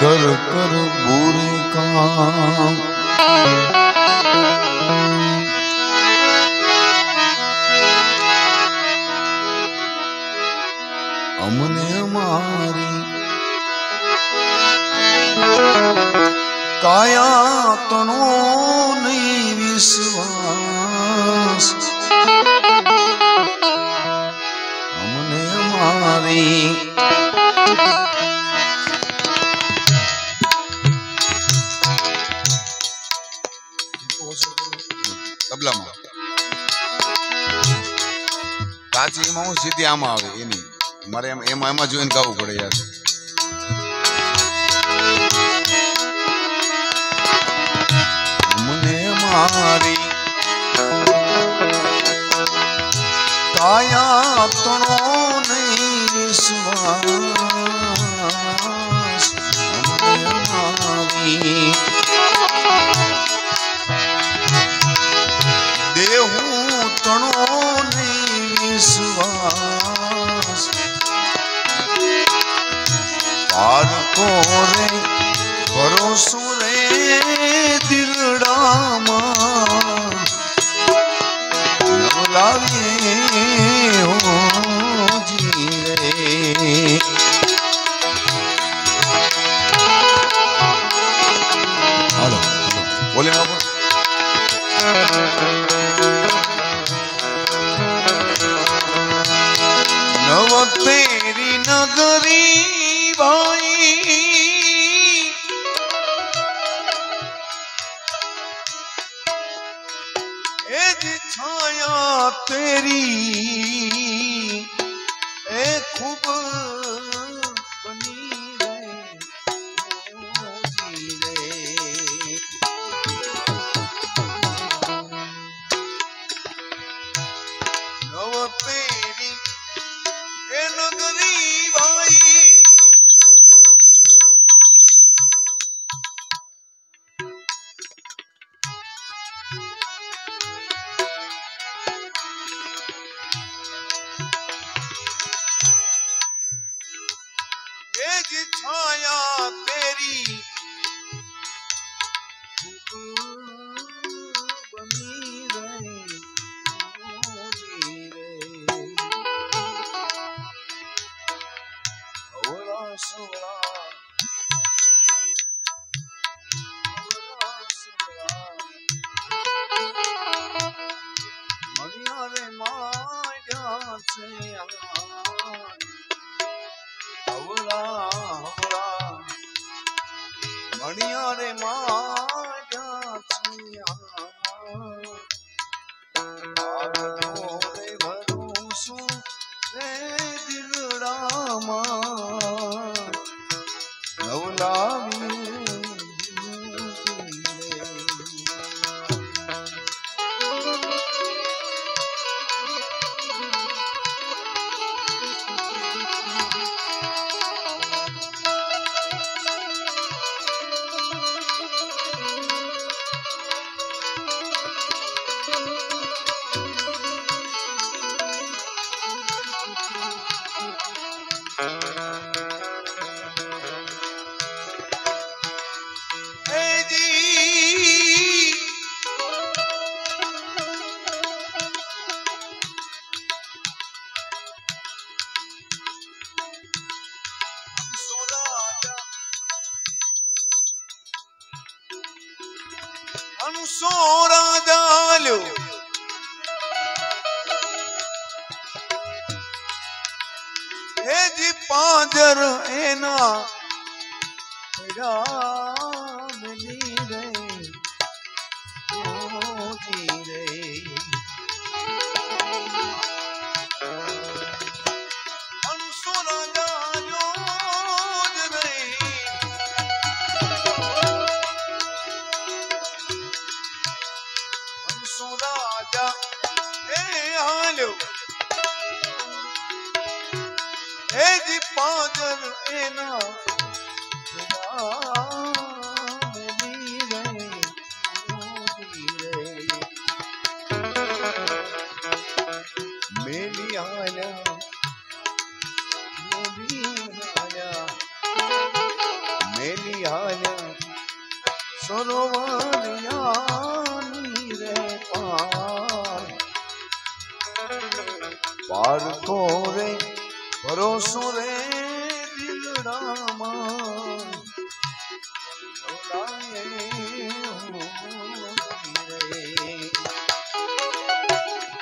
कर कर बुरे काम। અમને મારી કાયા તનો નહીં વિશ્વાસ અમને મારી સાચી એમાં હું સીધી આમાં આવે, એની. મારે એમ એમાં એમાં જોઈને ગાવું પડે યાર. મને મારી corre. அணியானை மா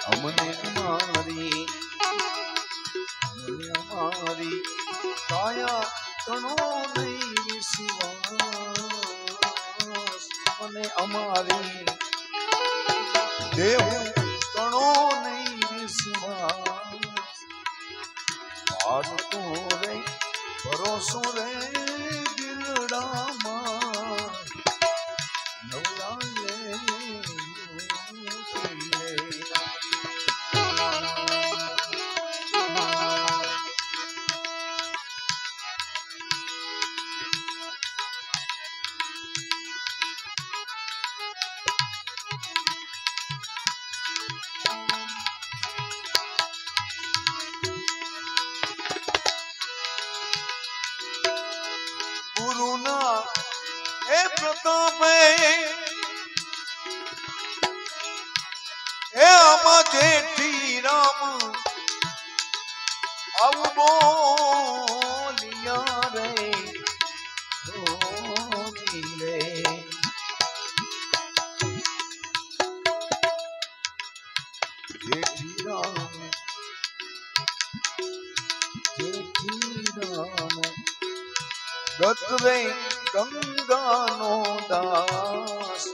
અમને મારી અમને મારી કાયા તણો નહીં વિશ્વાસ મને અમારી દેવ શેઠી રામ આવું બોલિયા રે ગતરે ગંગાનો દાસ.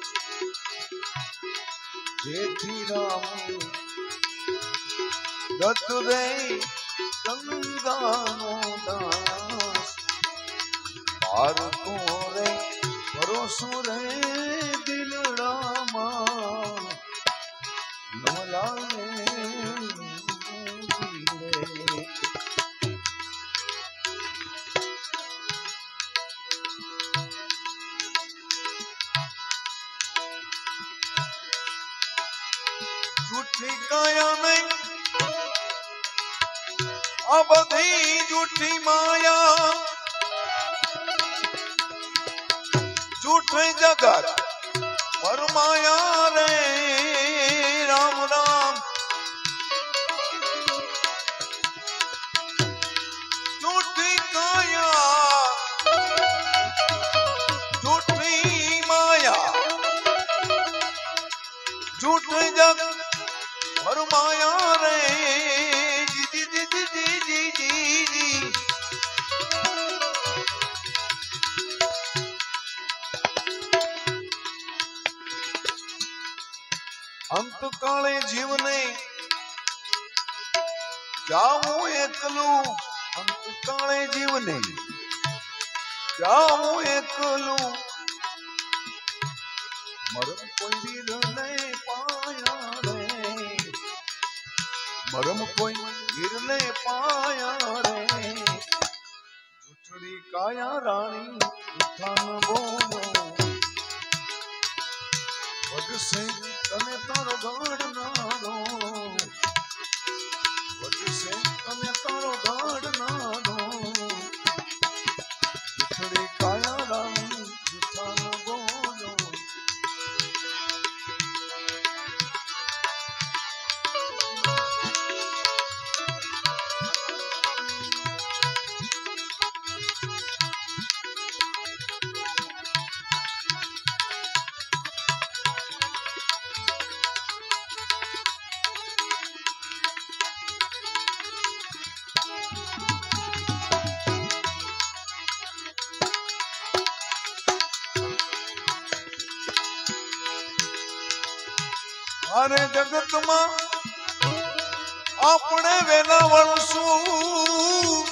જેઠી રામ ગતરે ગંગાનો દાસ. ભારતો રે ભરોસો રે દિલડામાં. નમલાએ બધી જૂઠી માયા. જૂઠ જગત પરમાયા જાવું એકલું. મરમ કોઈ વીર ને પાયા રે. મરમ કોઈ વીર ને પાયા રે. જૂઠડી કાયા રાણી જૂઠાન બોલો. વધશે તને તારો ગાઢ નાડો. વધશે તને તારો ગાઢ જગતમાં આપણે વેલા વળશું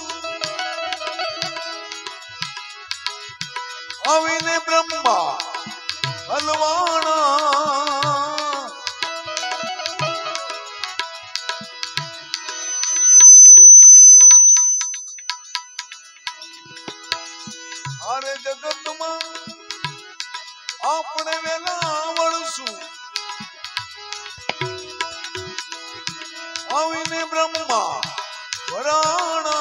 આવીને બ્રહ્મા હલવાણા. અરે જગતમાં આપણે વેલા વળશું આવીને બ્રહ્મા વરાણા.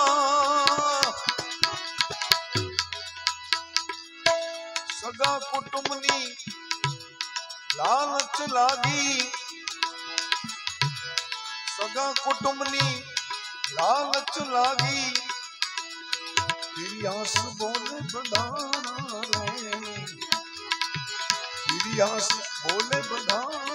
સગા કુટુંબની લાલચ લાગી સગા કુટુંબની લાલચ લાગી પિરિયાસ બોલે બધાના રે. પિરિયાસ બોલે બધાના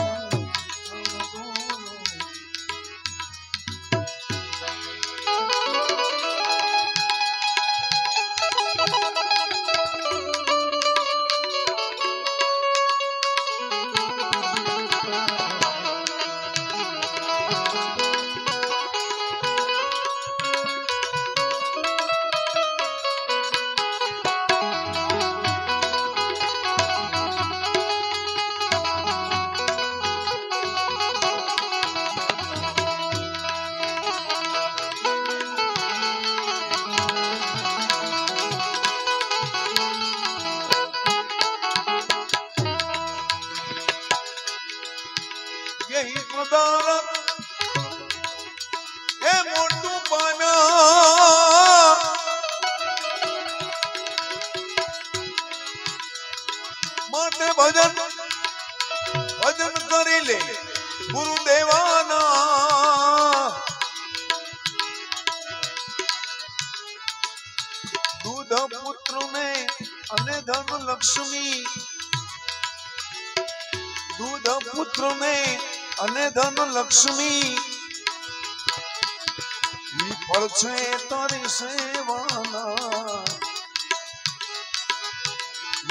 ઈ ફળ છે તારી સેવાના.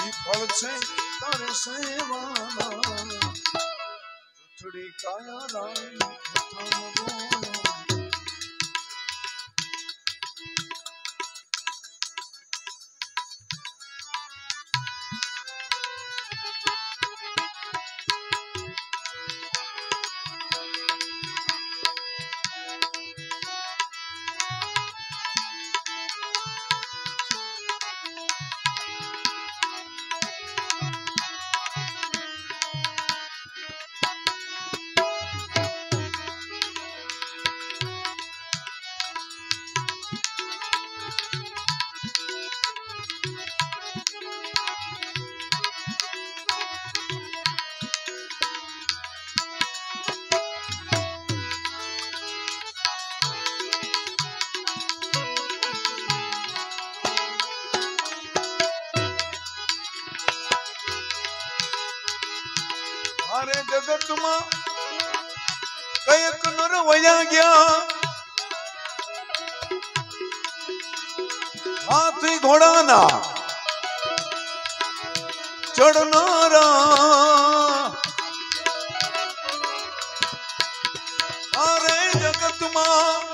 ઈ ફળ છે તારી સેવાના. જુઠડી કાયા રાઈ જગતમાં કંઈક નર વયા ગયા. હાથી ઘોડાના ચડનારા મારે જગતમાં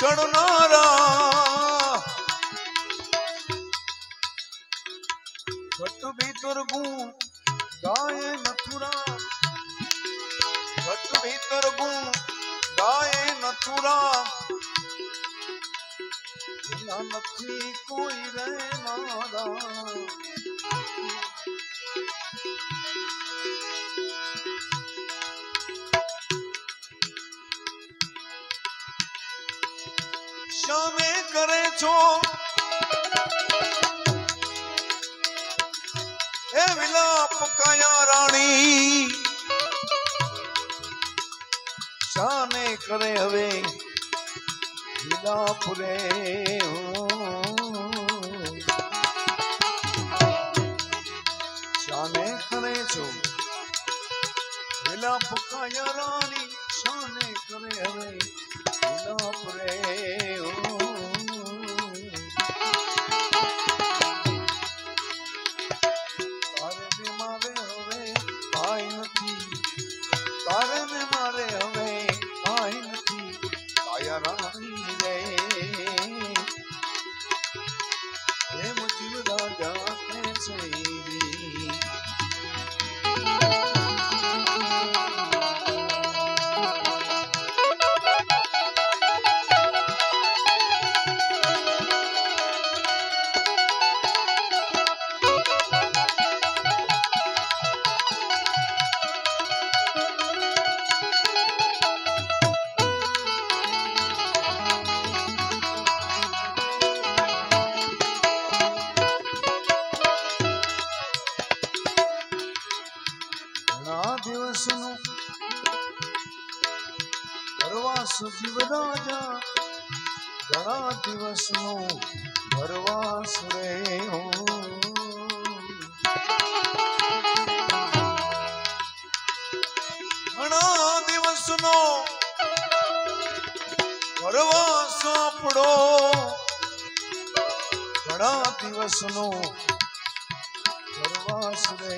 ઘોડાના શામે કરે છો? એ વિલાપ કયા રાણી, શાને કરે હવે વિલાપ રે શાને કરે છો? વિલાપ કયા રાણી, શાને કરે હવે વિલાપ રે દિવસનો ભરવાસ જીવ રાજા ઘણા દિવસનો ભરવાસ રે હો. ઘણા દિવસનો ભરવાસ આપણો. ઘણા દિવસનો ભરવાસ રે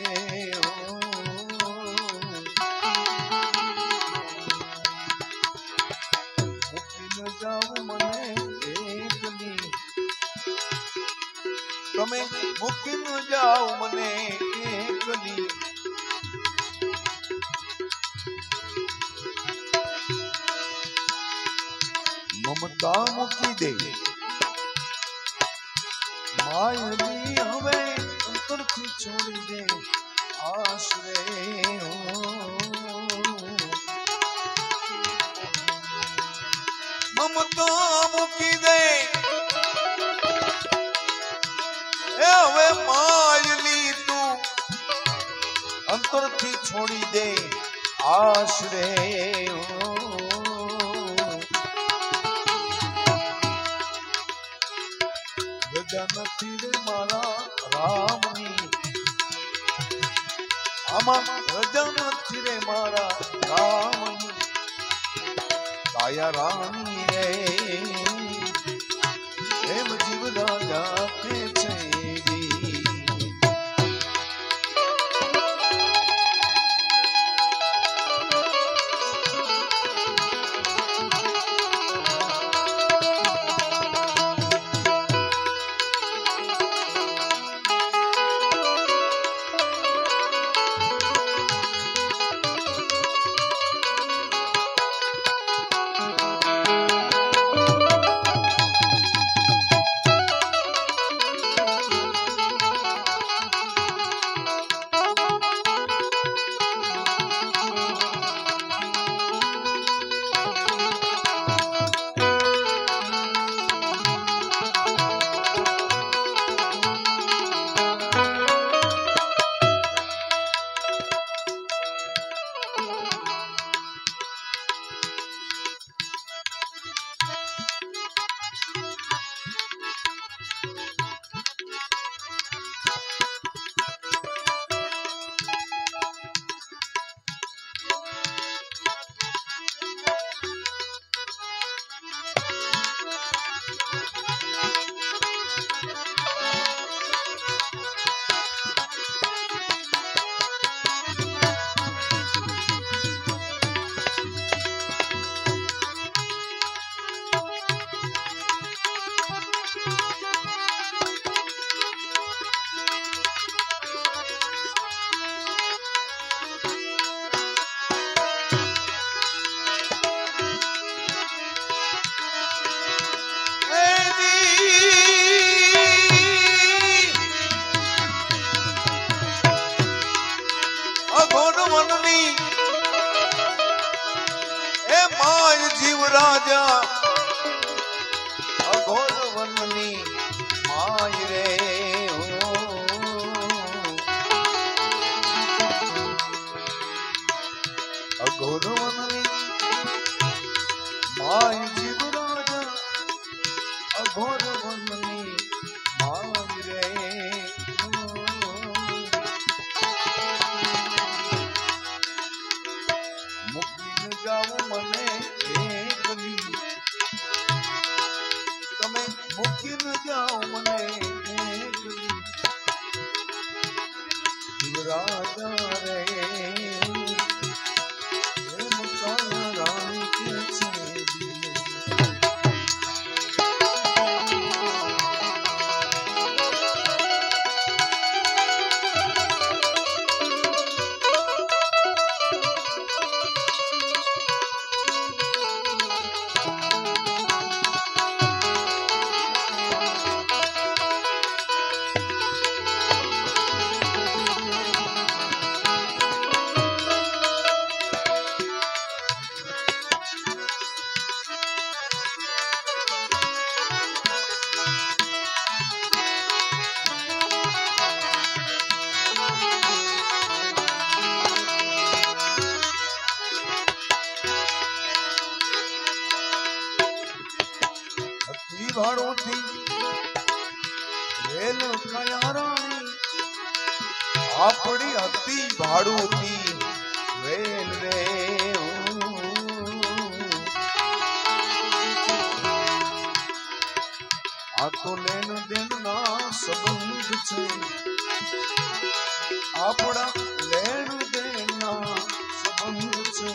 તમે મૂકીને જાઓ મને એકલી. મમતા મૂકી દે. માયની હવે અંતરથી છોડી દે. આશરે. મમતા મૂકી દે. હવે માયલી તું અંતરથી છોડી દે આશરે. નથી રે મારા રામની. આમાં રજા નથી રે મારા રામની. કાયા રાણી રે. એમ જીવ રાજા છે. Go to one આપણી હતી ભાડુતી વેલ રે આ તો લેન દેન ના સંબંધ છે. આપણા લેણ દેન ના સંબંધ છે.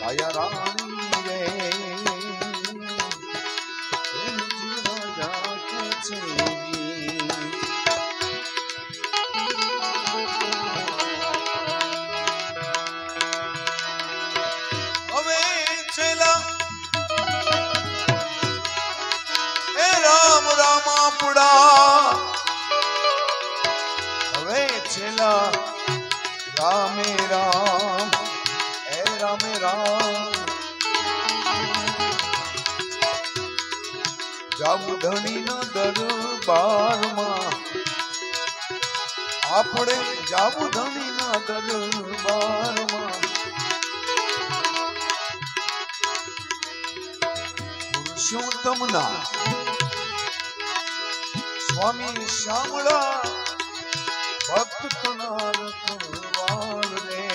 કાયા રાણી રે. હવે છેલ્લા રામે રામ હે રામે રામ જાવું ધણી નો દરબારમાં આપણે જાવું ધણી ના દરબારમાં પુરુષોત્તમના સ્વામી શામળા ભક્તના રખવાળ રે.